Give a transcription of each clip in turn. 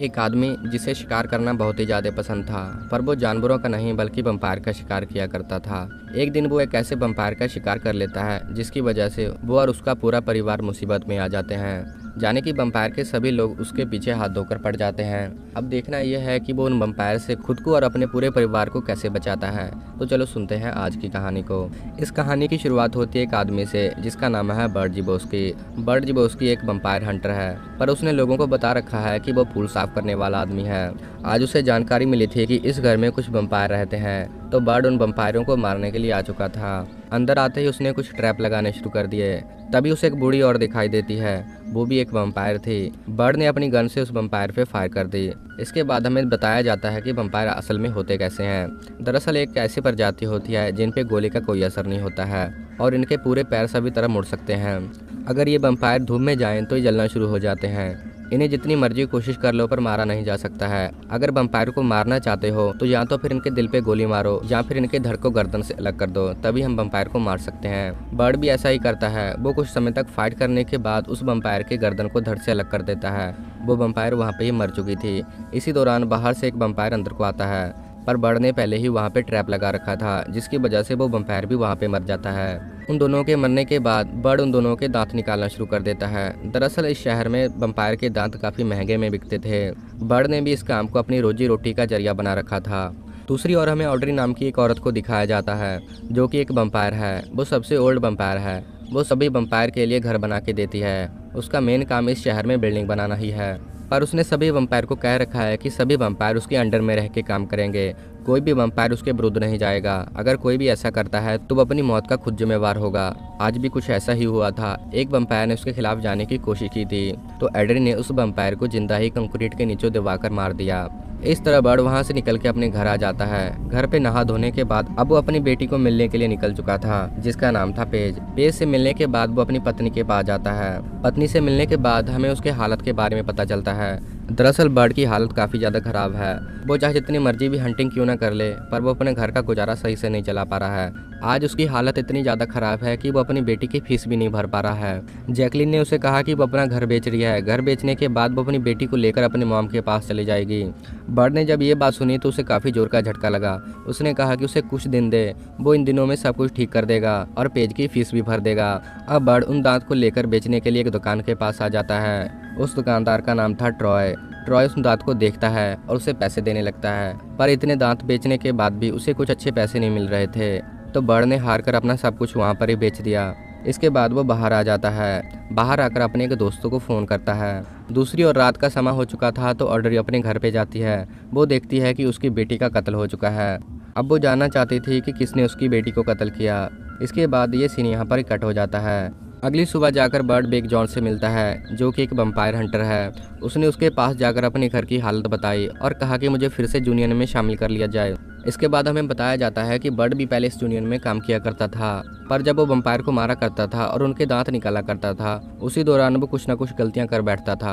एक आदमी जिसे शिकार करना बहुत ही ज़्यादा पसंद था, पर वो जानवरों का नहीं बल्कि बम्पायर का शिकार किया करता था। एक दिन वो एक ऐसे बम्पायर का शिकार कर लेता है, जिसकी वजह से वो और उसका पूरा परिवार मुसीबत में आ जाते हैं। जाने कि वम्पायर के सभी लोग उसके पीछे हाथ धोकर पड़ जाते हैं। अब देखना यह है कि वो उन वम्पायर से खुद को और अपने पूरे परिवार को कैसे बचाता है। तो चलो सुनते हैं आज की कहानी को। इस कहानी की शुरुआत होती है एक आदमी से, जिसका नाम है बर्ड जिबोस्की। बर्ड जिबोस्की एक वम्पायर हंटर है, पर उसने लोगों को बता रखा है कि वो फूल साफ़ करने वाला आदमी है। आज उसे जानकारी मिली थी कि इस घर में कुछ वम्पायर रहते हैं तो बर्ड उन वम्पायरों को मारने के लिए आ चुका था। अंदर आते ही उसने कुछ ट्रैप लगाने शुरू कर दिए। तभी उसे एक बूढ़ी और दिखाई देती है। वो भी एक वम्पायर थी। बर्ड ने अपनी गन से उस वम्पायर पे फायर कर दी। इसके बाद हमें बताया जाता है कि वम्पायर असल में होते कैसे हैं। दरअसल एक ऐसी प्रजाति होती है जिन पे गोली का कोई असर नहीं होता है और इनके पूरे पैर सभी तरह मुड़ सकते हैं। अगर ये वम्पायर धूप में जाएँ तो ये जलना शुरू हो जाते हैं। इन्हें जितनी मर्ज़ी कोशिश कर लो पर मारा नहीं जा सकता है। अगर बम्पायर को मारना चाहते हो तो या तो फिर इनके दिल पे गोली मारो, या फिर इनके धड़ को गर्दन से अलग कर दो, तभी हम बम्पायर को मार सकते हैं। बर्ड भी ऐसा ही करता है। वो कुछ समय तक फाइट करने के बाद उस बम्पायर के गर्दन को धड़ से अलग कर देता है। वो बम्पायर वहाँ पे ही मर चुकी थी। इसी दौरान बाहर से एक बम्पायर अंदर को आता है। पर बर्ड ने पहले ही वहाँ पे ट्रैप लगा रखा था, जिसकी वजह से वो वम्पायर भी वहाँ पे मर जाता है। उन दोनों के मरने के बाद बर्ड उन दोनों के दांत निकालना शुरू कर देता है। दरअसल इस शहर में वम्पायर के दांत काफ़ी महँगे में बिकते थे। बर्ड ने भी इस काम को अपनी रोजी रोटी का ज़रिया बना रखा था। दूसरी ओर हमें ऑर्डरी नाम की एक औरत को दिखाया जाता है, जो कि एक बम्पायर है। वो सबसे ओल्ड बम्पायर है। वो सभी बम्पायर के लिए घर बना के देती है। उसका मेन काम इस शहर में बिल्डिंग बनाना ही है। पर उसने सभी वम्पायर को कह रखा है कि सभी वम्पायर उसके अंडर में रह के काम करेंगे। कोई भी वम्पायर उसके विरुद्ध नहीं जाएगा। अगर कोई भी ऐसा करता है तो वो अपनी मौत का खुद जिम्मेवार होगा। आज भी कुछ ऐसा ही हुआ था। एक वम्पायर ने उसके खिलाफ जाने की कोशिश की थी। तो एडरी ने उस वम्पायर को ज़िंदा ही कंक्रीट के नीचे दबाकर मार दिया। इस तरह बर्ड वहाँ से निकल के अपने घर आ जाता है। घर पे नहा धोने के बाद अब वो अपनी बेटी को मिलने के लिए निकल चुका था, जिसका नाम था पेज। पेज से मिलने के बाद वो अपनी पत्नी के पास जाता है। पत्नी से मिलने के बाद हमें उसके हालत के बारे में पता चलता है। दरअसल बर्ड की हालत काफ़ी ज़्यादा ख़राब है। वो चाहे जितनी मर्ज़ी भी हंटिंग क्यों ना कर ले, पर वो अपने घर का गुजारा सही से नहीं चला पा रहा है। आज उसकी हालत इतनी ज़्यादा ख़राब है कि वो अपनी बेटी की फ़ीस भी नहीं भर पा रहा है। जैकलिन ने उसे कहा कि वो अपना घर बेच रही है। घर बेचने के बाद वो अपनी बेटी को लेकर अपने मॉम के पास चली जाएगी। बर्ड ने जब ये बात सुनी तो उसे काफ़ी ज़ोर का झटका लगा। उसने कहा कि उसे कुछ दिन दे, वो इन दिनों में सब कुछ ठीक कर देगा और पेज की फ़ीस भी भर देगा। अब बर्ड उन दांत को लेकर बेचने के लिए एक दुकान के पास आ जाता है। उस दुकानदार का नाम था ट्रॉय। ट्रॉय उस दांत को देखता है और उसे पैसे देने लगता है। पर इतने दांत बेचने के बाद भी उसे कुछ अच्छे पैसे नहीं मिल रहे थे। तो बर्ड ने हार कर अपना सब कुछ वहाँ पर ही बेच दिया। इसके बाद वो बाहर आ जाता है। बाहर आकर अपने एक दोस्तों को फ़ोन करता है। दूसरी ओर रात का समय हो चुका था तो ऑर्डरी अपने घर पे जाती है। वो देखती है कि उसकी बेटी का कत्ल हो चुका है। अब वो जानना चाहती थी कि किसने उसकी बेटी को कत्ल किया। इसके बाद ये सीन यहाँ पर कट हो जाता है। अगली सुबह जाकर बर्ड बेग जॉन से मिलता है, जो कि एक वम्पायर हंटर है। उसने उसके पास जाकर अपने घर की हालत बताई और कहा कि मुझे फिर से जूनियन में शामिल कर लिया जाए। इसके बाद हमें बताया जाता है कि बर्ड भी पहले इस यूनियन में काम किया करता था पर जब वो वम्पायर को मारा करता था और उनके दांत निकाला करता था उसी दौरान वो कुछ ना कुछ गलतियाँ कर बैठता था।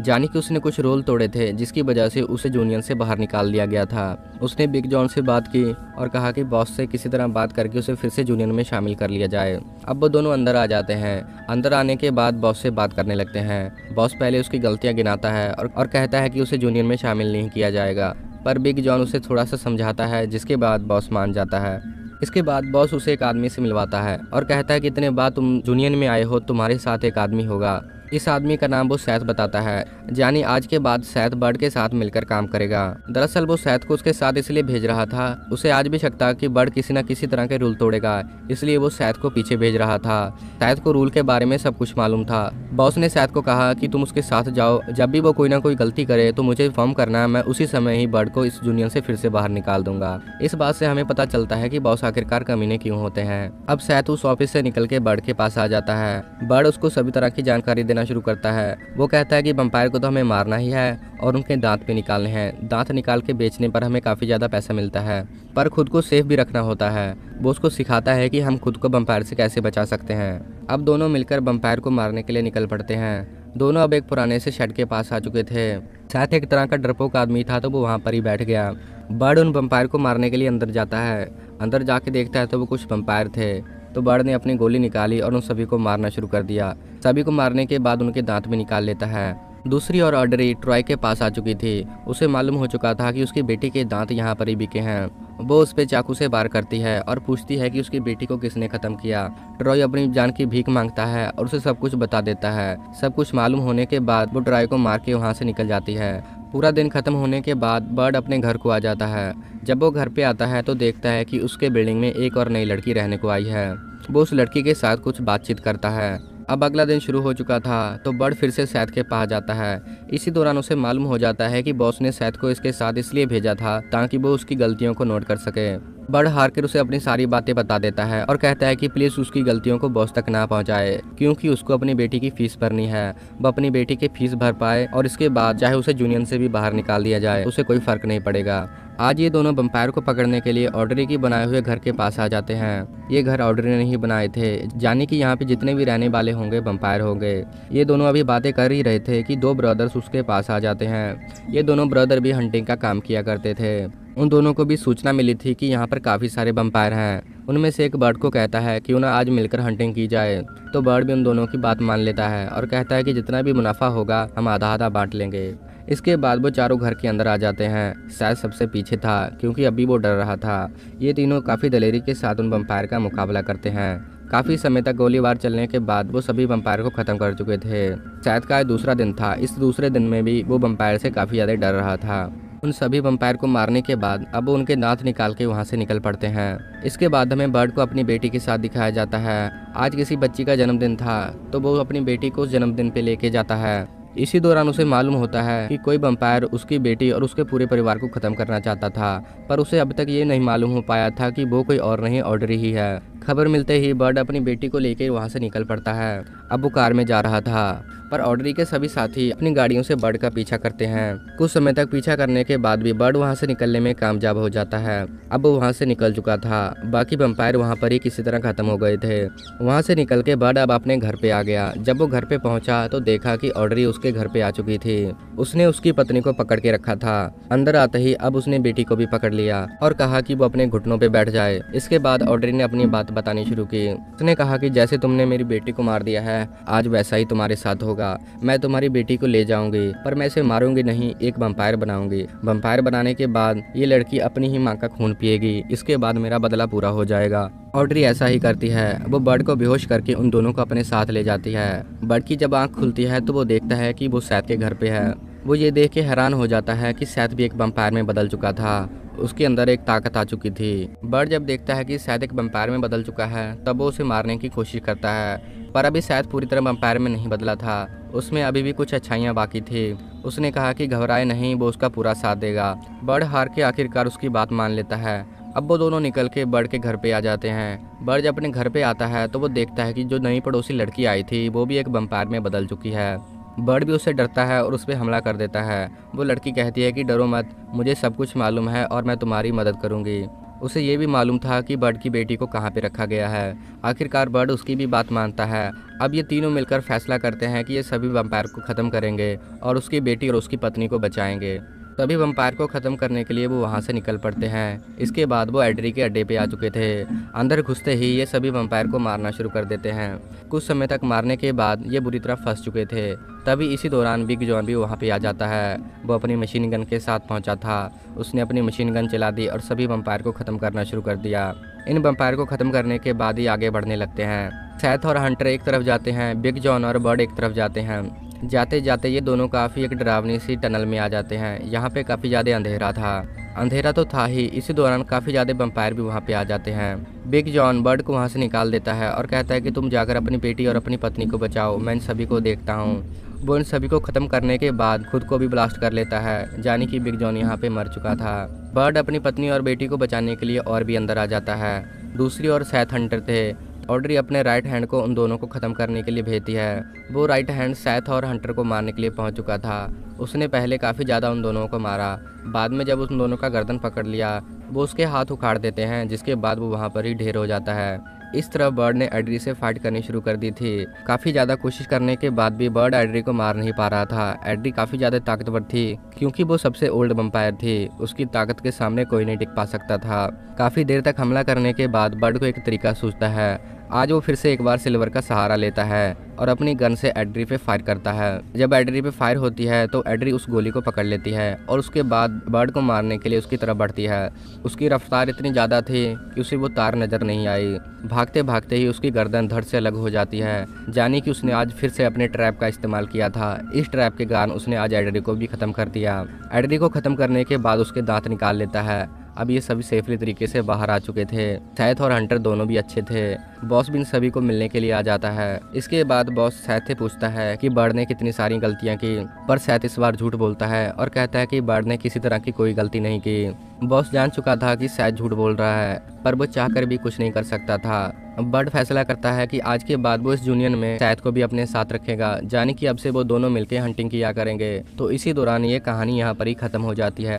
जानी कि उसने कुछ रोल तोड़े थे जिसकी वजह से उसे जूनियन से बाहर निकाल दिया गया था। उसने बिग जॉन से बात की और कहा कि बॉस से किसी तरह बात करके उसे फिर से जूनियन में शामिल कर लिया जाए। अब वो दोनों अंदर आ जाते हैं। अंदर आने के बाद बॉस से बात करने लगते हैं। बॉस पहले उसकी गलतियाँ गिनाता है और, कहता है कि उसे जूनियन में शामिल नहीं किया जाएगा। पर बिग जॉन उसे थोड़ा सा समझाता है, जिसके बाद बॉस मान जाता है। इसके बाद बॉस उसे एक आदमी से मिलवाता है और कहता है कि इतने बाद तुम जूनियन में आए हो, तुम्हारे साथ एक आदमी होगा। इस आदमी का नाम वो सैथ बताता है जानी आज के बाद सैथ बर्ड के साथ मिलकर काम करेगा। दरअसल वो सैथ को उसके साथ इसलिए भेज रहा था, उसे आज भी शक था कि बर्ड किसी न किसी तरह के रूल तोड़ेगा, इसलिए वो सैथ को पीछे भेज रहा था। सैथ को रूल के बारे में सब कुछ मालूम था। बॉस ने सैथ को कहा कि तुम उसके साथ जाओ, जब भी वो कोई ना कोई गलती करे तो मुझे फॉर्म करना, मैं उसी समय ही बर्ड को इस जूनियन से फिर से बाहर निकाल दूँगा। इस बात से हमें पता चलता है कि बॉस आखिरकार कमीने क्यों होते हैं। अब सैथ उस ऑफ़िस से निकल के बर्ड के पास आ जाता है। बर्ड उसको सभी तरह की जानकारी देना शुरू करता है। वो कहता है कि वम्पायर को तो हमें मारना ही है और उनके दांत भी निकालने हैं। दांत निकाल के बेचने पर हमें काफ़ी ज़्यादा पैसा मिलता है। पर खुद को सेफ़ भी रखना होता है। वो उसको सिखाता है कि हम खुद को वम्पायर से कैसे बचा सकते हैं। अब दोनों मिलकर वम्पायर को मारने के लिए निकल पड़ते हैं। दोनों अब एक पुराने से शेड के पास आ चुके थे। शायद एक तरह का डरपोक आदमी था तो वो वहाँ पर ही बैठ गया। बर्ड उन वम्पायर को मारने के लिए अंदर जाता है। अंदर जाके देखता है तो वो कुछ वम्पायर थे। तो बर्ड ने अपनी गोली निकाली और उन सभी को मारना शुरू कर दिया। सभी को मारने के बाद उनके दांत भी निकाल लेता है। दूसरी ओर ऑर्डरी ट्रॉय के पास आ चुकी थी। उसे मालूम हो चुका था कि उसकी बेटी के दांत यहाँ पर ही बिके हैं। वो उस पर चाकू से बार करती है और पूछती है कि उसकी बेटी को किसने खत्म किया। ट्रॉय अपनी जान की भीख माँगता है और उसे सब कुछ बता देता है। सब कुछ मालूम होने के बाद वो ट्रॉय को मार के वहाँ से निकल जाती है। पूरा दिन खत्म होने के बाद बर्ड अपने घर को आ जाता है। जब वो घर पे आता है तो देखता है कि उसके बिल्डिंग में एक और नई लड़की रहने को आई है। वो उस लड़की के साथ कुछ बातचीत करता है। अब अगला दिन शुरू हो चुका था तो बर्ड फिर से सैद के पास जाता है। इसी दौरान उसे मालूम हो जाता है कि बॉस ने सैद को इसके साथ इसलिए भेजा था ताकि वो उसकी गलतियों को नोट कर सके। बर्ड हार कर उसे अपनी सारी बातें बता देता है और कहता है कि प्लीज़ उसकी गलतियों को बॉस तक ना पहुँचाए, क्योंकि उसको अपनी बेटी की फ़ीस भरनी है। वो अपनी बेटी की फ़ीस भर पाए और इसके बाद चाहे उसे जूनियन से भी बाहर निकाल दिया जाए, उसे कोई फ़र्क नहीं पड़ेगा। आज ये दोनों बम्पायर को पकड़ने के लिए ऑर्डरी की बनाए हुए घर के पास आ जाते हैं। ये घर ऑर्डरी ने ही बनाए थे जाने कि यहाँ पे जितने भी रहने वाले होंगे बम्पायर होंगे। ये दोनों अभी बातें कर ही रहे थे कि दो ब्रदर्स उसके पास आ जाते हैं। ये दोनों ब्रदर भी हंटिंग का काम किया करते थे। उन दोनों को भी सूचना मिली थी कि यहाँ पर काफ़ी सारे बम्पायर हैं। उनमें से एक बर्ड को कहता है कि उन्हें आज मिलकर हंटिंग की जाए? तो बर्ड भी उन दोनों की बात मान लेता है और कहता है कि जितना भी मुनाफा होगा, हम आधा आधा बांट लेंगे। इसके बाद वो चारों घर के अंदर आ जाते हैं। शायद सबसे पीछे था, क्योंकि अभी वो डर रहा था। ये तीनों काफ़ी दलेरी के साथ उन बम्पायर का मुकाबला करते हैं। काफ़ी समय तक गोलीबार चलने के बाद वो सभी बम्पायर को ख़त्म कर चुके थे। शायद का दूसरा दिन था। इस दूसरे दिन में भी वो बम्पायर से काफ़ी ज़्यादा डर रहा था। उन सभी बम्पायर को मारने के बाद अब उनके दांत निकाल के वहाँ से निकल पड़ते हैं। इसके बाद हमें बर्ड को अपनी बेटी के साथ दिखाया जाता है। आज किसी बच्ची का जन्मदिन था तो वो अपनी बेटी को जन्मदिन पे लेके जाता है। इसी दौरान उसे मालूम होता है कि कोई बम्पायर उसकी बेटी और उसके पूरे परिवार को खत्म करना चाहता था, पर उसे अब तक ये नहीं मालूम हो पाया था कि वो कोई और नहीं ऑर्डर ही है। खबर मिलते ही बर्ड अपनी बेटी को लेकर वहाँ से निकल पड़ता है। अब वो कार में जा रहा था। पर ऑडरी के सभी साथी अपनी गाड़ियों से बर्ड का पीछा करते हैं। कुछ समय तक पीछा करने के बाद भी बर्ड वहाँ से निकलने में कामयाब हो जाता है। अब वो वहाँ से निकल चुका था। बाकी बम्पायर वहाँ पर ही किसी तरह खत्म हो गए थे। वहाँ से निकल के बर्ड अब अपने घर पे आ गया। जब वो घर पे पहुँचा तो देखा कि ऑर्डरी उसके घर पे आ चुकी थी। उसने उसकी पत्नी को पकड़ के रखा था। अंदर आते ही अब उसने बेटी को भी पकड़ लिया और कहा कि वो अपने घुटनों पे बैठ जाए। इसके बाद ऑडरी ने अपनी बात बतानी शुरू की। उसने कहा कि जैसे तुमने मेरी बेटी को मार दिया है, आज वैसा ही तुम्हारे साथ होगा। मैं तुम्हारी बेटी को ले जाऊँगी, पर मैं इसे मारूँगी नहीं, एक बम्पायर बनाऊँगी। बम्पायर बनाने के बाद ये लड़की अपनी ही माँ का खून पिएगी, इसके बाद मेरा बदला पूरा हो जाएगा। ऑड्री ऐसा ही करती है। वो बर्ड को बेहोश करके उन दोनों को अपने साथ ले जाती है। बर्ड की जब आँख खुलती है तो वो देखता है कि वो सैद के घर पे है। वो ये देख के हैरान हो जाता है कि सैद भी एक बम्पायर में बदल चुका था। उसके अंदर एक ताकत आ चुकी थी। बर्ड जब देखता है कि शायद एक बम्पायर में बदल चुका है, तब वो उसे मारने की कोशिश करता है। पर अभी शायद पूरी तरह बम्पायर में नहीं बदला था। उसमें अभी भी कुछ अच्छाइयाँ बाकी थी। उसने कहा कि घबराए नहीं, वो उसका पूरा साथ देगा। बर्ड हार के आखिरकार उसकी बात मान लेता है। अब वो दोनों निकल के बर्ड के घर पे आ जाते हैं। बर्ड जब अपने घर पे आता है तो वो देखता है कि जो नई पड़ोसी लड़की आई थी, वो भी एक बम्पायर में बदल चुकी है। बर्ड भी उससे डरता है और उस पर हमला कर देता है। वो लड़की कहती है कि डरो मत, मुझे सब कुछ मालूम है और मैं तुम्हारी मदद करूँगी। उसे ये भी मालूम था कि बर्ड की बेटी को कहाँ पे रखा गया है। आखिरकार बर्ड उसकी भी बात मानता है। अब ये तीनों मिलकर फैसला करते हैं कि ये सभी वम्पायर को ख़त्म करेंगे और उसकी बेटी और उसकी पत्नी को बचाएँगे। तभी वम्पायर को ख़त्म करने के लिए वो वहाँ से निकल पड़ते हैं। इसके बाद वो एड्री के अड्डे पे आ चुके थे। अंदर घुसते ही ये सभी वम्पायर को मारना शुरू कर देते हैं। कुछ समय तक मारने के बाद ये बुरी तरह फंस चुके थे। तभी इसी दौरान बिग जॉन भी वहाँ पे आ जाता है। वो अपनी मशीन गन के साथ पहुँचा था। उसने अपनी मशीन गन चला दी और सभी वम्पायर को ख़त्म करना शुरू कर दिया। इन वम्पायर को ख़त्म करने के बाद ही आगे बढ़ने लगते हैं। सैथ और हंटर एक तरफ़ जाते हैं, बिग जॉन और बर्ड एक तरफ़ जाते हैं। जाते जाते ये दोनों काफ़ी एक डरावनी सी टनल में आ जाते हैं। यहाँ पे काफ़ी ज़्यादा अंधेरा था। अंधेरा तो था ही, इसी दौरान काफ़ी ज़्यादा बम्पायर भी वहाँ पे आ जाते हैं। बिग जॉन बर्ड को वहाँ से निकाल देता है और कहता है कि तुम जाकर अपनी बेटी और अपनी पत्नी को बचाओ, मैं इन सभी को देखता हूँ। वो इन सभी को ख़त्म करने के बाद खुद को भी ब्लास्ट कर लेता है जानी कि बिग जॉन यहाँ पे मर चुका था। बर्ड अपनी पत्नी और बेटी को बचाने के लिए और भी अंदर आ जाता है। दूसरी ओर सैथ हंटर थे। ऑड्री अपने राइट हैंड को उन दोनों को ख़त्म करने के लिए भेजती है। वो राइट हैंड सैथ और हंटर को मारने के लिए पहुँच चुका था। उसने पहले काफ़ी ज़्यादा उन दोनों को मारा। बाद में जब उन दोनों का गर्दन पकड़ लिया, वो उसके हाथ उखाड़ देते हैं, जिसके बाद वो वहाँ पर ही ढेर हो जाता है। इस तरह बर्ड ने एड्री से फाइट करनी शुरू कर दी थी। काफ़ी ज़्यादा कोशिश करने के बाद भी बर्ड एड्री को मार नहीं पा रहा था। एड्री काफ़ी ज़्यादा ताकतवर थी, क्योंकि वो सबसे ओल्ड बम्पायर थी। उसकी ताकत के सामने कोई नहीं टिक पा सकता था। काफ़ी देर तक हमला करने के बाद बर्ड को एक तरीका सूझता है। आज वो फिर से एक बार सिल्वर का सहारा लेता है और अपनी गन से एड्री पे फायर करता है। जब एड्री पे फायर होती है तो एड्री उस गोली को पकड़ लेती है और उसके बाद बर्ड को मारने के लिए उसकी तरफ़ बढ़ती है। उसकी रफ्तार इतनी ज़्यादा थी कि उसे वो तार नज़र नहीं आई। भागते भागते ही उसकी गर्दन धड़ से अलग हो जाती है जानी कि उसने आज फिर से अपने ट्रैप का इस्तेमाल किया था। इस ट्रैप के कारण उसने आज एडरी को भी ख़त्म कर दिया। एडरी को ख़त्म करने के बाद उसके दांत निकाल लेता है। अब ये सभी सेफली तरीके से बाहर आ चुके थे। सैथ और हंटर दोनों भी अच्छे थे। बॉस भी इन सभी को मिलने के लिए आ जाता है। इसके बाद बॉस सैथ से पूछता है कि बर्ड ने कितनी सारी गलतियाँ की, पर सैथ इस बार झूठ बोलता है और कहता है कि बर्ड ने किसी तरह की कोई गलती नहीं की। बॉस जान चुका था कि सैथ झूठ बोल रहा है, पर वो चाहकर भी कुछ नहीं कर सकता था। बर्ड फैसला करता है कि आज के बाद वो इस जूनियन में सैथ को भी अपने साथ रखेगा जाने कि अब से वो दोनों मिलकर हंटिंग किया करेंगे। तो इसी दौरान ये कहानी यहाँ पर ही खत्म हो जाती है।